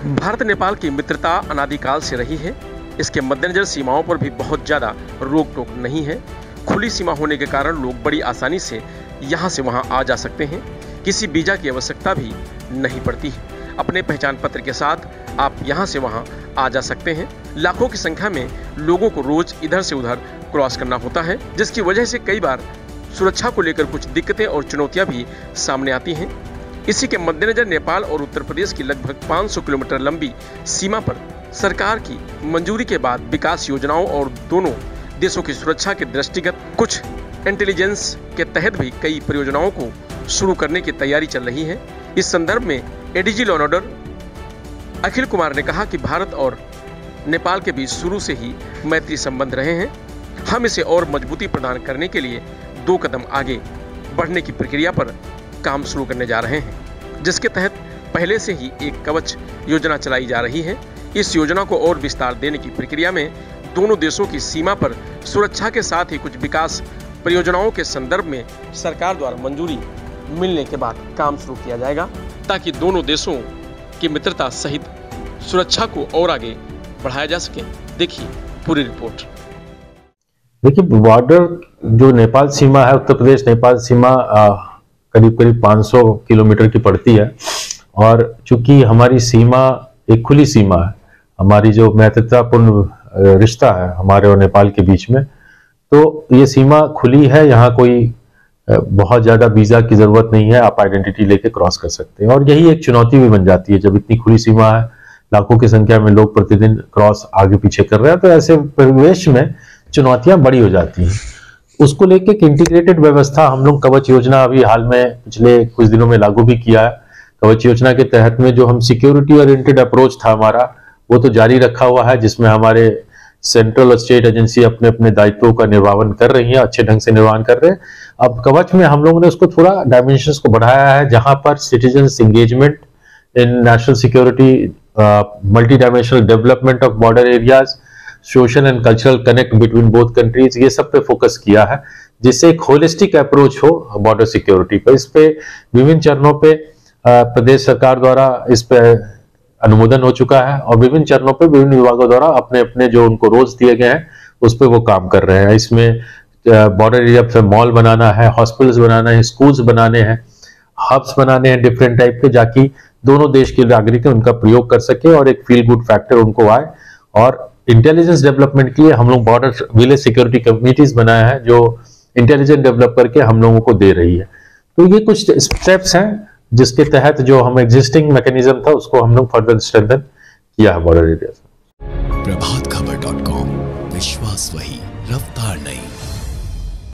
भारत नेपाल की मित्रता अनादिकाल से रही है। इसके मद्देनजर सीमाओं पर भी बहुत ज़्यादा रोक टोक नहीं है। खुली सीमा होने के कारण लोग बड़ी आसानी से यहाँ से वहाँ आ जा सकते हैं। किसी वीज़ा की आवश्यकता भी नहीं पड़ती है। अपने पहचान पत्र के साथ आप यहाँ से वहाँ आ जा सकते हैं। लाखों की संख्या में लोगों को रोज इधर से उधर क्रॉस करना होता है, जिसकी वजह से कई बार सुरक्षा को लेकर कुछ दिक्कतें और चुनौतियाँ भी सामने आती हैं। इसी के मद्देनजर नेपाल और उत्तर प्रदेश की लगभग 500 किलोमीटर लंबी सीमा पर सरकार की मंजूरी के बाद विकास योजनाओं और दोनों देशों की सुरक्षा के दृष्टिगत कुछ इंटेलिजेंस के तहत भी कई परियोजनाओं को शुरू करने की तैयारी चल रही है। इस संदर्भ में ADG law order Akhil Kumar ने कहा कि भारत और नेपाल के बीच शुरू से ही मैत्री संबंध रहे हैं। हम इसे और मजबूती प्रदान करने के लिए दो कदम आगे बढ़ने की प्रक्रिया पर काम शुरू करने जा रहे हैं, जिसके तहत पहले से ही एक कवच योजना चलाई जा रही है। इस योजना को और विस्तार देने की प्रक्रिया में दोनों देशों की सीमा पर सुरक्षा के साथ ही कुछ विकास परियोजनाओं के संदर्भ में सरकार द्वारा मंजूरी मिलने के बाद काम शुरू किया जाएगा, ताकि दोनों देशों की मित्रता सहित सुरक्षा को और आगे बढ़ाया जा सके। देखिए पूरी रिपोर्ट। देखिए बॉर्डर जो नेपाल सीमा है, उत्तर प्रदेश नेपाल सीमा करीब करीब 500 किलोमीटर की पड़ती है। और चूँकि हमारी सीमा एक खुली सीमा है, हमारी जो महत्वपूर्ण रिश्ता है हमारे और नेपाल के बीच में तो ये सीमा खुली है, यहाँ कोई बहुत ज़्यादा वीज़ा की ज़रूरत नहीं है, आप आइडेंटिटी लेके क्रॉस कर सकते हैं। और यही एक चुनौती भी बन जाती है, जब इतनी खुली सीमा है, लाखों की संख्या में लोग प्रतिदिन क्रॉस आगे पीछे कर रहे हैं तो ऐसे परिवेश में चुनौतियाँ बड़ी हो जाती हैं। उसको लेके एक इंटीग्रेटेड व्यवस्था हम लोग कवच योजना अभी हाल में पिछले कुछ दिनों में लागू भी किया है। कवच योजना के तहत में जो हम सिक्योरिटी ओरिएंटेड अप्रोच था हमारा, वो तो जारी रखा हुआ है, जिसमें हमारे सेंट्रल और स्टेट एजेंसी अपने अपने दायित्वों का निर्वाहन कर रही है, अच्छे ढंग से निर्वाहन कर रहे हैं। अब कवच में हम लोगों ने उसको थोड़ा डायमेंशन को बढ़ाया है, जहाँ पर citizen engagement in national security multi dimensional development of border areas social and cultural connect between both countries ये सब पे फोकस किया है, जिससे एक होलिस्टिक अप्रोच हो बॉर्डर सिक्योरिटी पर इस पे विभिन्न चरणों पे प्रदेश सरकार द्वारा इस पे अनुमोदन हो चुका है और विभिन्न चरणों पे विभिन्न विभागों द्वारा अपने अपने जो उनको रोज दिए गए हैं, उस पर वो काम कर रहे हैं। इसमें बॉर्डर एरिया पे मॉल बनाना है हॉस्पिटल्स बनाना है स्कूल्स बनाने हैं हब्स बनाने हैं डिफरेंट टाइप के, जाकि दोनों देश के नागरिक उनका प्रयोग कर सके और एक फील गुड फैक्टर उनको आए और इंटेलिजेंस डेवलपमेंट के लिए हम लोग बॉर्डर विलेज सिक्योरिटी कमिटीज बनाया है, जो इंटेलिजेंस डेवलप करके हम लोगों को दे रही है। तो ये कुछ स्टेप्स हैं, जिसके तहत जो हम एग्जिस्टिंग मैकेनिज्म था, उसको हम लोग फर्दर स्ट्रेंथन किया है बॉर्डर एरिया विश्वास वही, रफ्तार नहीं